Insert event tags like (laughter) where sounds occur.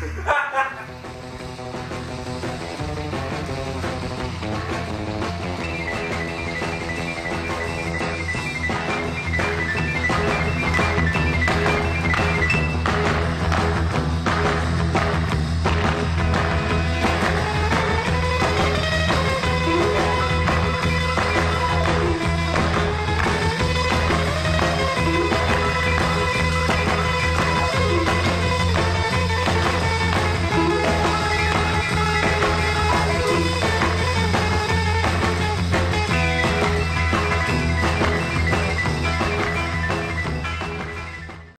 Ha (laughs) ha!